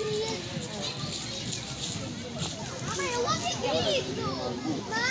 Je li ovdje grijeće? Mama, je